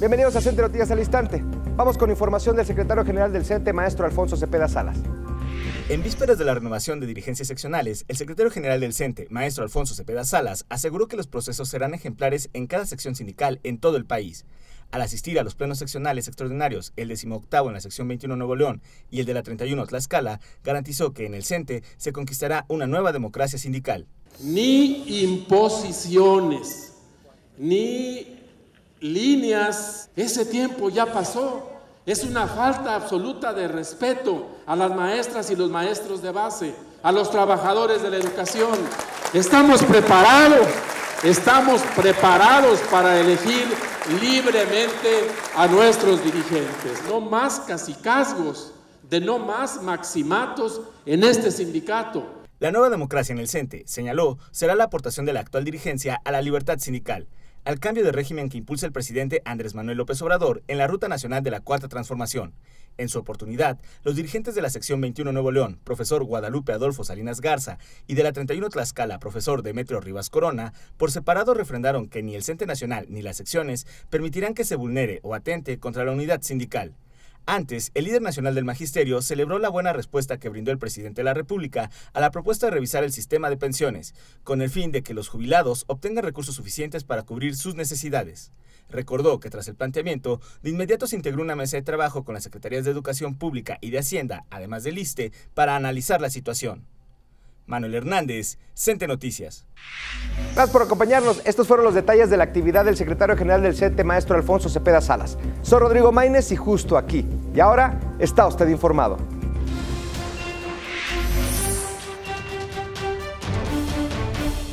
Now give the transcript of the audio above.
Bienvenidos a Centro Noticias al Instante. Vamos con información del secretario general del CENTE, maestro Alfonso Cepeda Salas. En vísperas de la renovación de dirigencias seccionales, el secretario general del CENTE, maestro Alfonso Cepeda Salas, aseguró que los procesos serán ejemplares en cada sección sindical en todo el país. Al asistir a los plenos seccionales extraordinarios, el 18 en la sección 21 Nuevo León y el de la 31 Tlaxcala, garantizó que en el CENTE se conquistará una nueva democracia sindical. Ni imposiciones, ni líneas, ese tiempo ya pasó. Es una falta absoluta de respeto a las maestras y los maestros de base, a los trabajadores de la educación. Estamos preparados, estamos preparados para elegir libremente a nuestros dirigentes. No más casicazgos, de no más maximatos en este sindicato. La nueva democracia en el CENTE, señaló, será la aportación de la actual dirigencia a la libertad sindical al cambio de régimen que impulsa el presidente Andrés Manuel López Obrador en la Ruta Nacional de la Cuarta Transformación. En su oportunidad, los dirigentes de la sección 21 Nuevo León, profesor Guadalupe Adolfo Salinas Garza, y de la 31 Tlaxcala, profesor Demetrio Rivas Corona, por separado refrendaron que ni el Centro Nacional ni las secciones permitirán que se vulnere o atente contra la unidad sindical. Antes, el líder nacional del magisterio celebró la buena respuesta que brindó el presidente de la República a la propuesta de revisar el sistema de pensiones, con el fin de que los jubilados obtengan recursos suficientes para cubrir sus necesidades. Recordó que tras el planteamiento, de inmediato se integró una mesa de trabajo con las Secretarías de Educación Pública y de Hacienda, además del ISTE, para analizar la situación. Manuel Hernández, Cente Noticias. Gracias por acompañarnos. Estos fueron los detalles de la actividad del secretario general del CENTE, maestro Alfonso Cepeda Salas. Soy Rodrigo Maínez y justo aquí. Y ahora está usted informado.